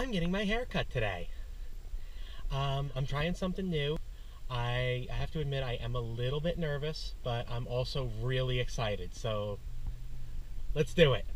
I'm getting my hair cut today. Um, I'm trying something new. I, I have to admit I am a little bit nervous, but I'm also really excited. So let's do it.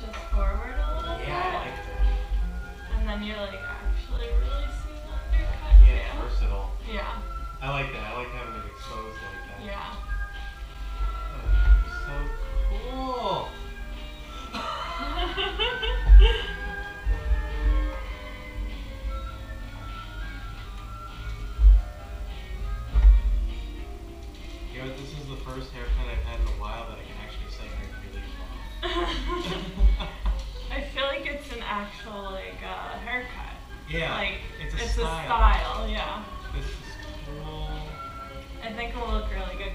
This forward a little bit. Yeah, I like And then you're like actually really seeing undercut. Yeah, too. versatile. Yeah. I like that. I like having it exposed like that. Yeah. Oh, so cool. yeah, like it's a it's style. a style. Yeah. This is cool. I think it'll look really good